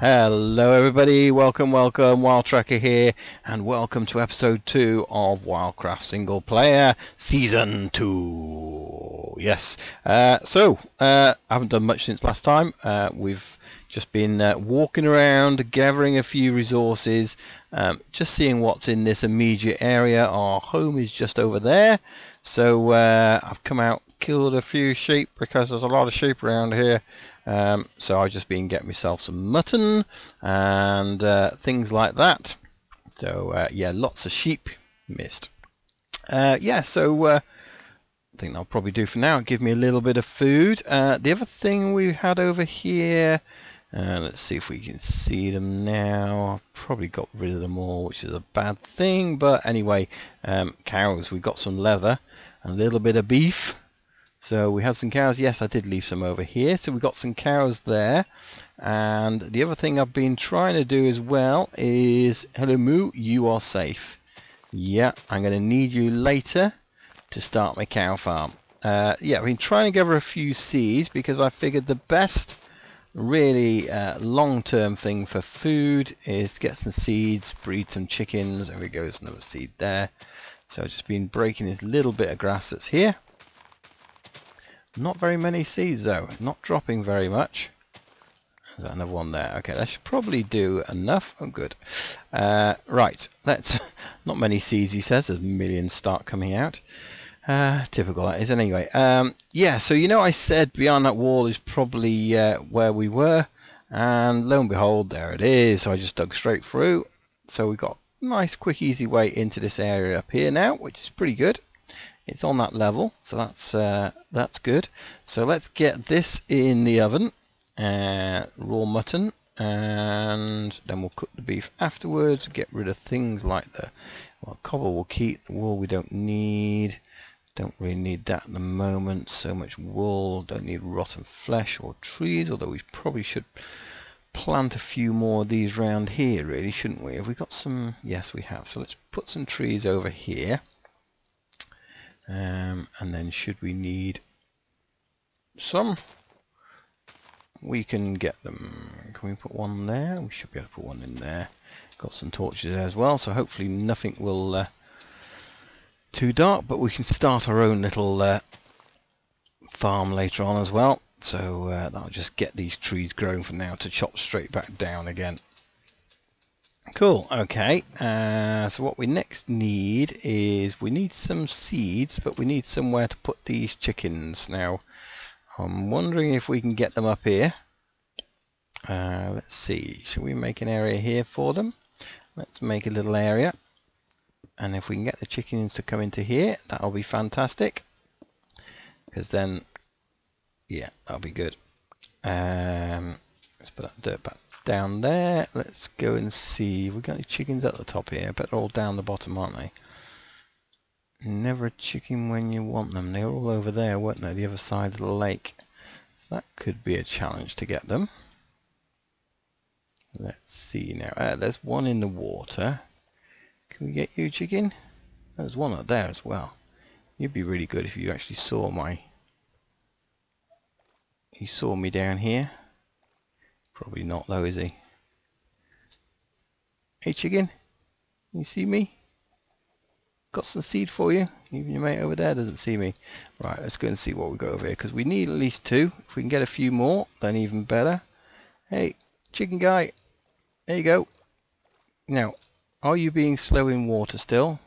Hello everybody, welcome, welcome, Wild Trekker here, and welcome to episode 2 of Wildcraft Single Player Season 2. Yes, uh, so, uh, I haven't done much since last time, uh, we've just been uh, walking around, gathering a few resources, um, just seeing what's in this immediate area, our home is just over there, so uh, I've come out, killed a few sheep because there's a lot of sheep around here, um, so I've just been getting myself some mutton and uh, things like that. So uh, yeah, lots of sheep missed. Uh, yeah, so uh, I think that'll probably do for now. Give me a little bit of food. Uh, the other thing we had over here, uh, let's see if we can see them now. Probably got rid of them all, which is a bad thing. But anyway, um, cows. We've got some leather, and a little bit of beef. So we had some cows. Yes, I did leave some over here. So we got some cows there. And the other thing I've been trying to do as well is, hello Moo, you are safe. Yeah, I'm going to need you later to start my cow farm. Uh, yeah, I've been trying to gather a few seeds because I figured the best really uh, long-term thing for food is get some seeds, breed some chickens. There we go, there's another seed there. So I've just been breaking this little bit of grass that's here. Not very many seeds though, not dropping very much. There's another one there. Okay, that should probably do enough. Oh, good. Uh, right, let's... Not many seeds, he says. There's millions start coming out. Uh, typical that is. Anyway, um, yeah, so you know I said beyond that wall is probably uh, where we were. And lo and behold, there it is. So I just dug straight through. So we've got nice, quick, easy way into this area up here now, which is pretty good it's on that level so that's uh, that's good. So let's get this in the oven uh, raw mutton and then we'll cook the beef afterwards get rid of things like the well cobble will keep the wool we don't need. Don't really need that at the moment. So much wool don't need rotten flesh or trees although we probably should plant a few more of these round here really shouldn't we? Have we got some? Yes we have. So let's put some trees over here um, and then should we need some, we can get them. Can we put one there? We should be able to put one in there. Got some torches there as well, so hopefully nothing will uh, too dark, but we can start our own little uh, farm later on as well. So uh, that'll just get these trees growing for now to chop straight back down again. Cool, okay, uh, so what we next need is we need some seeds, but we need somewhere to put these chickens. Now, I'm wondering if we can get them up here. Uh, let's see, should we make an area here for them? Let's make a little area. And if we can get the chickens to come into here, that'll be fantastic. Because then, yeah, that'll be good. Um, let's put that dirt back down there. Let's go and see. We've got any chickens at the top here, but they're all down the bottom, aren't they? Never a chicken when you want them. They were all over there, weren't they? The other side of the lake. So that could be a challenge to get them. Let's see now. Uh, there's one in the water. Can we get you, chicken? There's one up there as well. You'd be really good if you actually saw my... You saw me down here. Probably not though, is he? Hey chicken, you see me? Got some seed for you. Even your mate over there doesn't see me. Right, let's go and see what we got over here, because we need at least two. If we can get a few more, then even better. Hey, chicken guy, there you go. Now, are you being slow in water still?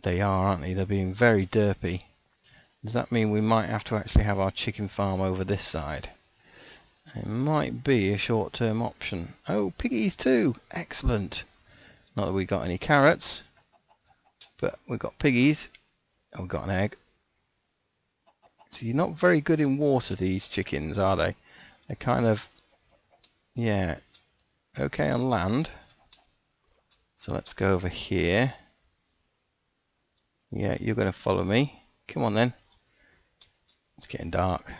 They are, aren't they? They're being very derpy. Does that mean we might have to actually have our chicken farm over this side? It might be a short-term option. Oh, piggies too! Excellent! Not that we got any carrots, but we've got piggies. And we've got an egg. So you're not very good in water, these chickens, are they? They're kind of, yeah, okay on land. So let's go over here. Yeah, you're going to follow me. Come on then. It's getting dark.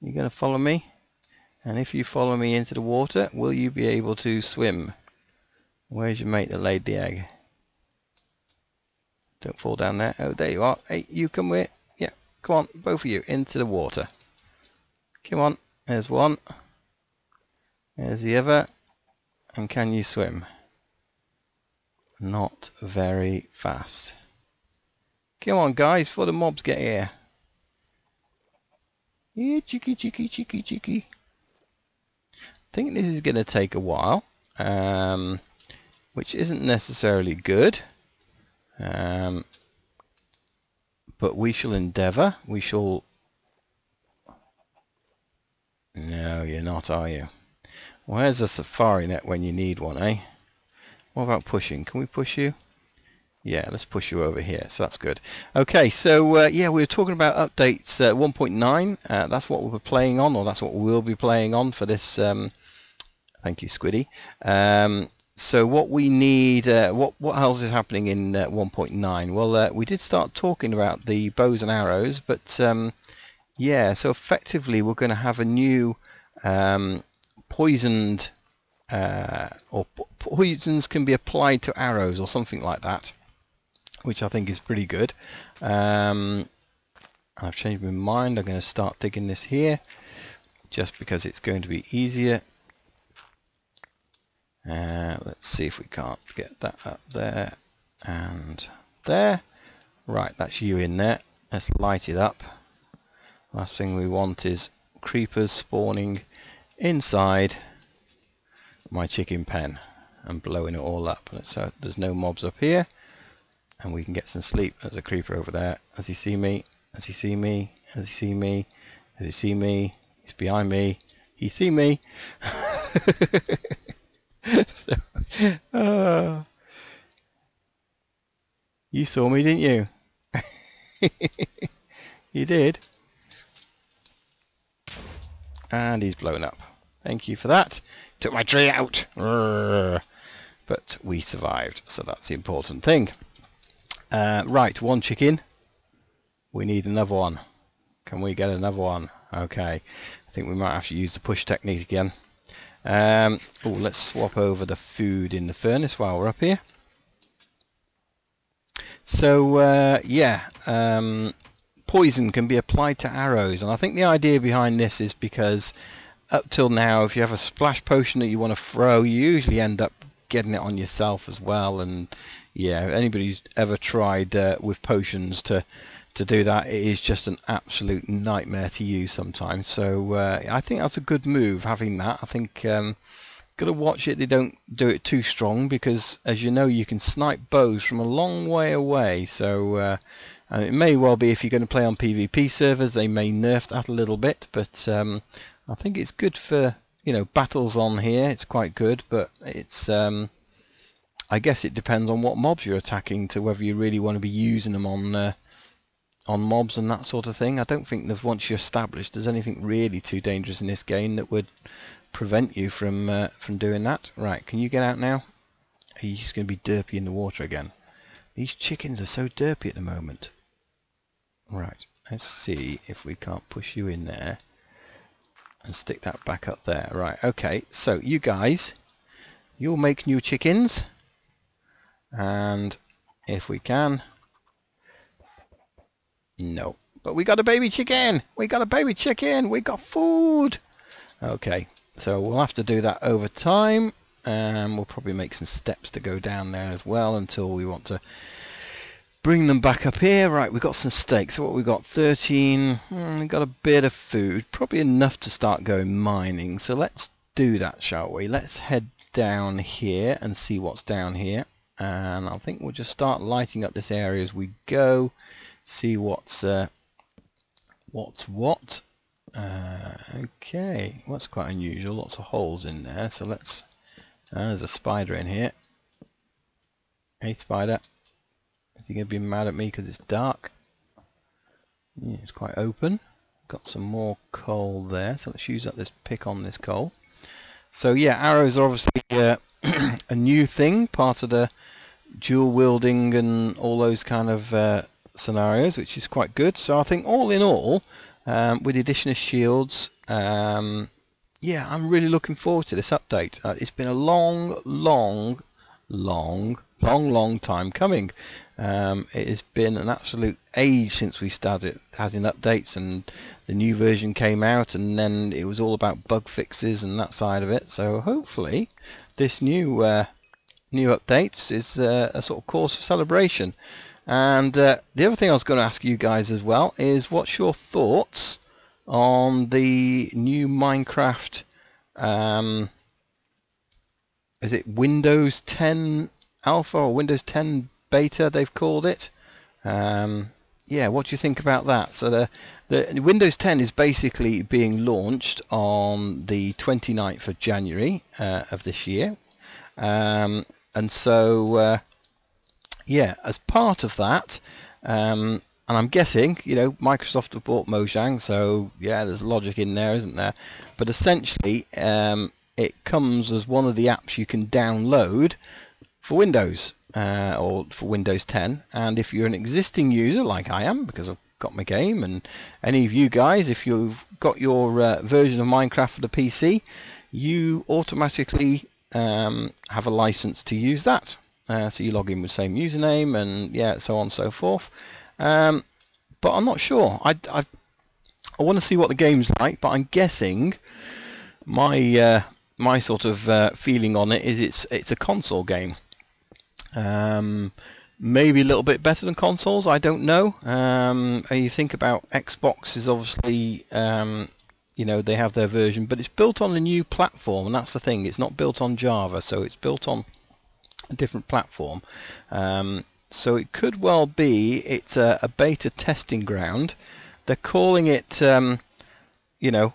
You're going to follow me? And if you follow me into the water, will you be able to swim? Where's your mate that laid the egg? Don't fall down there. Oh, there you are. Hey, you come with. Yeah, come on, both of you, into the water. Come on. There's one. There's the other. And can you swim? Not very fast. Come on, guys, before the mobs get here. Yeah, cheeky, cheeky, cheeky, cheeky. I think this is going to take a while, um, which isn't necessarily good. Um, but we shall endeavour. We shall... No, you're not, are you? Where's the safari net when you need one, eh? What about pushing? Can we push you? Yeah, let's push you over here. So that's good. Okay, so uh, yeah, we were talking about updates uh, 1.9. Uh, that's what we're playing on, or that's what we'll be playing on for this. Um, thank you, Squiddy. Um, so what we need, uh, what what else is happening in uh, 1.9? Well, uh, we did start talking about the bows and arrows, but um, yeah, so effectively we're going to have a new um, poisoned, or poisons can be applied to arrows or something like that which I think is pretty good. Um, I've changed my mind. I'm going to start digging this here just because it's going to be easier. Uh, let's see if we can't get that up there and there. Right, that's you in there. Let's light it up. Last thing we want is creepers spawning inside my chicken pen and blowing it all up. So there's no mobs up here and we can get some sleep. There's a creeper over there. Does he see me? Does he see me? Does he see me? Does he see me? He's behind me. He see me. so, uh, you saw me, didn't you? you did. And he's blown up. Thank you for that. Took my tree out. But we survived, so that's the important thing. Uh, right, one chicken. We need another one. Can we get another one? Okay. I think we might have to use the push technique again. Um, oh, let's swap over the food in the furnace while we're up here. So, uh, yeah, um, poison can be applied to arrows. And I think the idea behind this is because up till now, if you have a splash potion that you want to throw, you usually end up getting it on yourself as well. And yeah, anybody who's ever tried uh, with potions to to do that, it is just an absolute nightmare to use sometimes. So uh, I think that's a good move having that. I think um, gotta watch it. They don't do it too strong because, as you know, you can snipe bows from a long way away. So. Uh, and it may well be if you're going to play on PvP servers, they may nerf that a little bit, but um, I think it's good for you know battles on here. It's quite good, but it's um, I guess it depends on what mobs you're attacking to whether you really want to be using them on uh, on mobs and that sort of thing. I don't think that once you're established there's anything really too dangerous in this game that would prevent you from uh, from doing that. Right, can you get out now? Are you just going to be derpy in the water again? These chickens are so derpy at the moment. Right, let's see if we can't push you in there and stick that back up there. Right, okay, so you guys, you'll make new chickens and if we can no. But we got a baby chicken. We got a baby chicken. We got food. Okay so we'll have to do that over time. And we'll probably make some steps to go down there as well until we want to bring them back up here. Right we've got some steaks. So what we got? 13 hmm, we got a bit of food. Probably enough to start going mining. So let's do that shall we? Let's head down here and see what's down here and I think we'll just start lighting up this area as we go. See what's uh, what's what. Uh, okay. Well, that's quite unusual. Lots of holes in there. So let's uh, there's a spider in here. Hey spider. Is he gonna be mad at me because it's dark? Yeah, it's quite open. Got some more coal there. So let's use up this pick on this coal. So yeah arrows are obviously uh, a new thing, part of the dual wielding and all those kind of uh, scenarios, which is quite good. So I think all in all, um, with the addition of shields, um, yeah, I'm really looking forward to this update. Uh, it's been a long, long, long long, long time coming. Um, it has been an absolute age since we started having updates and the new version came out and then it was all about bug fixes and that side of it. So hopefully this new uh, new updates is uh, a sort of cause for celebration. And uh, the other thing I was going to ask you guys as well is what's your thoughts on the new Minecraft um, is it Windows 10 Alpha or Windows 10 Beta they've called it. Um, yeah, what do you think about that? So the, the Windows 10 is basically being launched on the 29th of January uh, of this year. Um, and so, uh, yeah, as part of that, um, and I'm guessing, you know, Microsoft have bought Mojang, so yeah, there's logic in there, isn't there? But essentially, um, it comes as one of the apps you can download for Windows uh, or for Windows 10. And if you're an existing user, like I am, because I've got my game, and any of you guys, if you've got your uh, version of Minecraft for the PC, you automatically um, have a license to use that. Uh, so you log in with the same username and yeah, so on and so forth. Um, but I'm not sure. I, I, I want to see what the game's like, but I'm guessing my uh, my sort of uh, feeling on it is it's it's a console game. Um, maybe a little bit better than consoles. I don't know. Um, you think about Xbox is obviously um, you know they have their version, but it's built on a new platform, and that's the thing. It's not built on Java, so it's built on a different platform. Um, so it could well be it's a, a, beta testing ground. They're calling it, um, you know,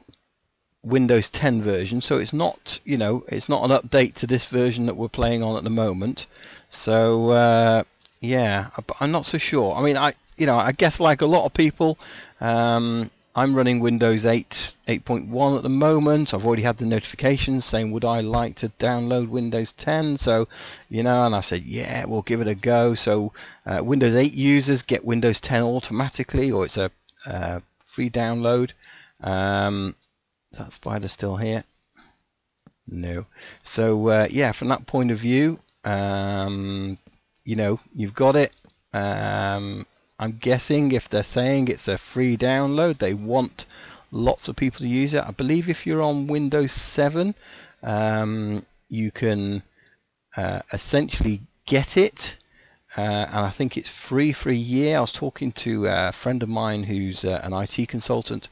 Windows 10 version, so it's not, you know, it's not an update to this version that we're playing on at the moment. So uh, yeah, I'm not so sure. I mean, I, you know, I guess like a lot of people, um, I'm running Windows 8 8.1 at the moment. I've already had the notifications saying would I like to download Windows 10 so you know and I said yeah we'll give it a go. So uh, Windows 8 users get Windows 10 automatically or it's a uh, free download. Um, that spider still here? No. So uh, yeah from that point of view um, you know you've got it um, I'm guessing if they're saying it's a free download, they want lots of people to use it. I believe if you're on Windows 7, um, you can uh, essentially get it. Uh, and I think it's free for a year. I was talking to a friend of mine who's uh, an IT consultant,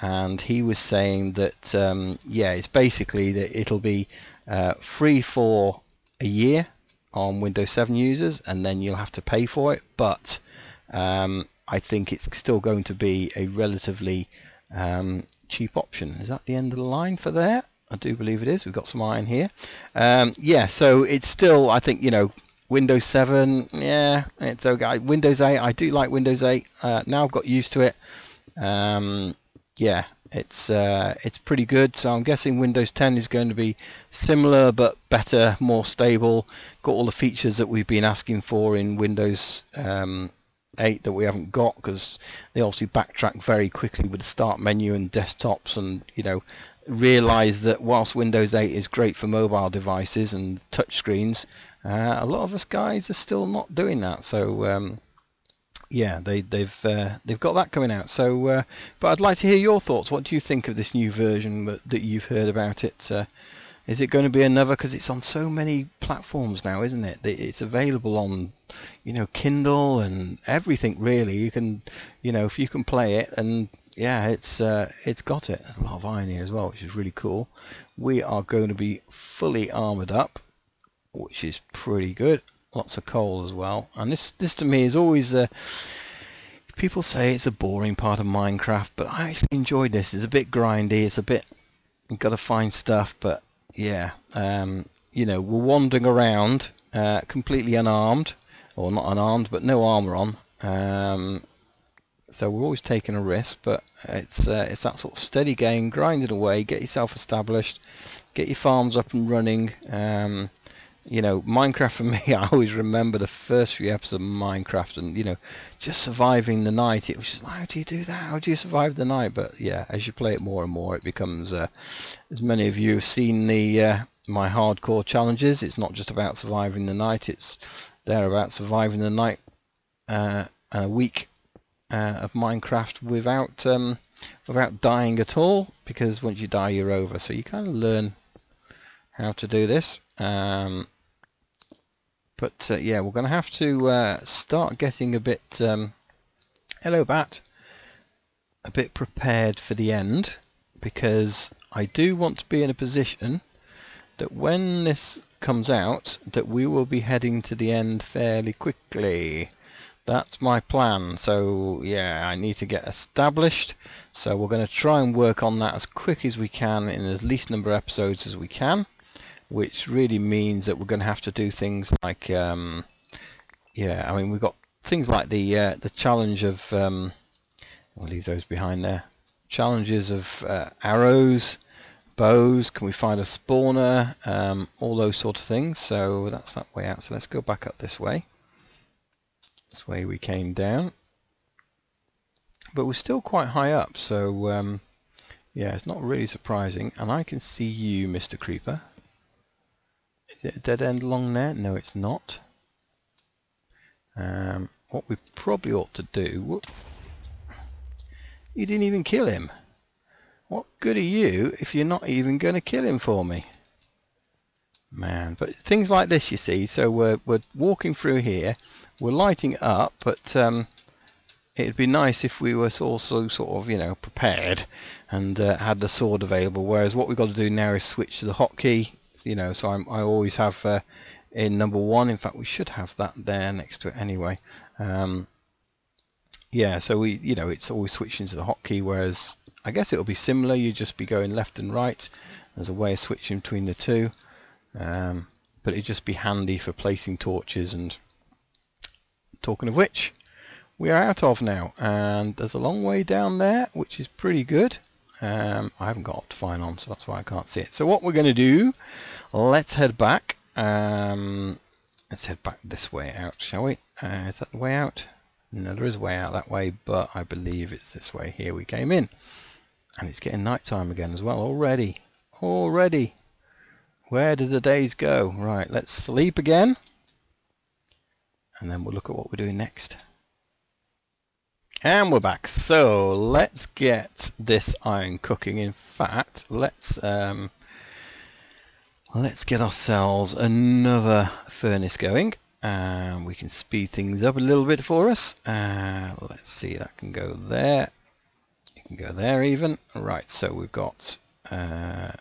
and he was saying that um, yeah, it's basically that it'll be uh, free for a year on Windows 7 users, and then you'll have to pay for it. But um, I think it's still going to be a relatively um, cheap option. Is that the end of the line for there? I do believe it is. We've got some iron here. Um, yeah, so it's still, I think, you know, Windows 7, yeah, it's okay. Windows 8, I do like Windows 8. Uh, now I've got used to it. Um, yeah, it's uh, it's pretty good. So I'm guessing Windows 10 is going to be similar but better, more stable. Got all the features that we've been asking for in Windows um, 8 that we haven't got because they obviously backtrack very quickly with the start menu and desktops and you know realize that whilst Windows 8 is great for mobile devices and touchscreens uh, a lot of us guys are still not doing that so um, yeah they, they've uh, they've got that coming out so uh, but I'd like to hear your thoughts what do you think of this new version that, you've heard about it uh, is it going to be another? Because it's on so many platforms now, isn't it? It's available on, you know, Kindle and everything. Really, you can, you know, if you can play it, and yeah, it's uh, it's got it. There's a lot of iron here as well, which is really cool. We are going to be fully armored up, which is pretty good. Lots of coal as well, and this this to me is always. Uh, people say it's a boring part of Minecraft, but I actually enjoy this. It's a bit grindy. It's a bit you've got to find stuff, but yeah, um, you know, we're wandering around uh, completely unarmed, or not unarmed, but no armor on. Um, so we're always taking a risk, but it's uh, it's that sort of steady game, grinding away, get yourself established, get your farms up and running. Um, you know, Minecraft for me, I always remember the first few episodes of Minecraft and, you know, just surviving the night. It was just, how do you do that? How do you survive the night? But yeah, as you play it more and more, it becomes, uh, as many of you have seen the uh, my hardcore challenges, it's not just about surviving the night, it's there about surviving the night uh, and a week uh, of Minecraft without um, without dying at all because once you die you're over so you kind of learn how to do this um, but uh, yeah we're going to have to uh, start getting a bit um, hello bat. A bit prepared for the end because I do want to be in a position that when this comes out that we will be heading to the end fairly quickly. That's my plan. So yeah I need to get established. So we're going to try and work on that as quick as we can in as least number of episodes as we can which really means that we're going to have to do things like um, yeah I mean we've got things like the uh, the challenge of um, we'll leave those behind there challenges of uh, arrows bows can we find a spawner um, all those sort of things so that's that way out so let's go back up this way this way we came down. But we're still quite high up, so um, yeah, it's not really surprising. And I can see you, Mr. Creeper. Is it a dead end along there? No, it's not. Um, what we probably ought to do... Whoop, you didn't even kill him. What good are you if you're not even going to kill him for me? Man, but things like this, you see, so we're, we're walking through here, we're lighting up, but um, it'd be nice if we were also sort of, you know, prepared and uh, had the sword available, whereas what we've got to do now is switch to the hotkey, you know, so I'm, i always have uh, in number one, in fact we should have that there next to it anyway. Um, yeah, so we, you know, it's always switching to the hotkey, whereas I guess it'll be similar, You'd just be going left and right, there's a way of switching between the two. Um, but it'd just be handy for placing torches and talking of which we are out of now. And there's a long way down there which is pretty good. Um, I haven't got Optifine on so that's why I can't see it. So what we're going to do let's head back um, let's head back this way out shall we uh, is that the way out no there is a way out that way but I believe it's this way here we came in and it's getting night time again as well already already where did the days go? Right, let's sleep again. And then we'll look at what we're doing next. And we're back. So let's get this iron cooking. In fact, let's um, let's get ourselves another furnace going. And we can speed things up a little bit for us. Uh, let's see, that can go there. It can go there even. Right, so we've got uh,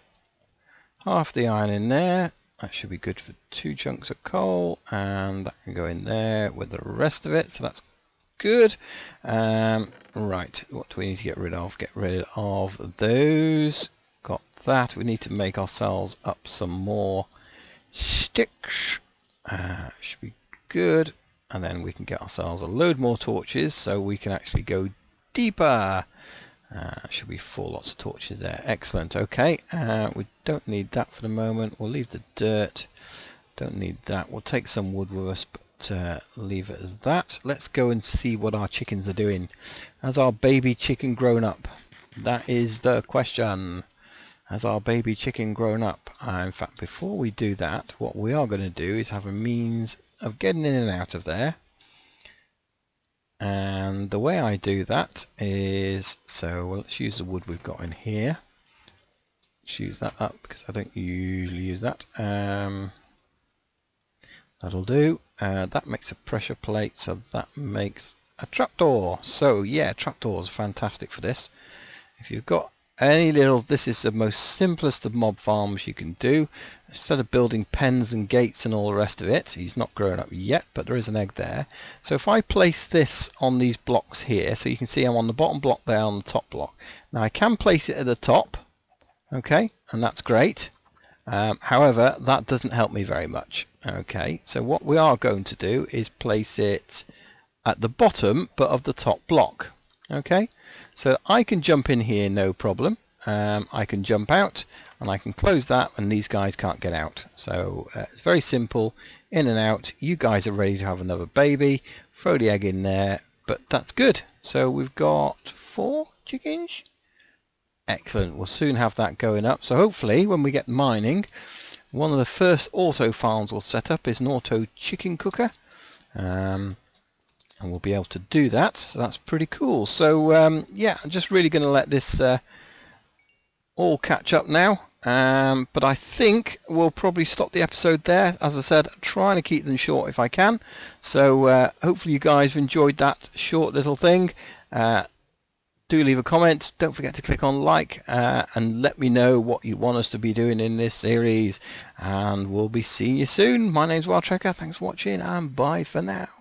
half the iron in there that should be good for two chunks of coal and that can go in there with the rest of it so that's good um, right what do we need to get rid of get rid of those that we need to make ourselves up some more sticks uh, should be good and then we can get ourselves a load more torches so we can actually go deeper uh, should be four lots of torches there. Excellent. Okay, uh, we don't need that for the moment. We'll leave the dirt. Don't need that. We'll take some wood with us, but uh, leave it as that. Let's go and see what our chickens are doing. Has our baby chicken grown up? That is the question. Has our baby chicken grown up? Uh, in fact, before we do that, what we are going to do is have a means of getting in and out of there. And the way I do that is so well, let's use the wood we've got in here. Use that up because I don't usually use that. Um, that'll do. Uh, that makes a pressure plate so that makes a trapdoor. So yeah trapdoors are fantastic for this. If you've got any little this is the most simplest of mob farms you can do. Instead of building pens and gates and all the rest of it he's not grown up yet but there is an egg there. So if I place this on these blocks here so you can see I'm on the bottom block there on the top block. Now I can place it at the top okay and that's great. Um, however that doesn't help me very much okay. So what we are going to do is place it at the bottom but of the top block okay? So I can jump in here no problem. Um, I can jump out and I can close that and these guys can't get out. So uh, it's very simple. In and out. You guys are ready to have another baby. Throw the egg in there but that's good. So we've got four chickens. Excellent. We'll soon have that going up. So hopefully when we get mining one of the first auto farms we'll set up is an auto chicken cooker. Um, and we'll be able to do that. So that's pretty cool. So um, yeah, I'm just really going to let this uh, all catch up now. Um, but I think we'll probably stop the episode there. As I said, trying to keep them short if I can. So uh, hopefully you guys have enjoyed that short little thing. Uh, do leave a comment. Don't forget to click on like uh, and let me know what you want us to be doing in this series. And we'll be seeing you soon. My name's Wild Trekker. Thanks for watching and bye for now.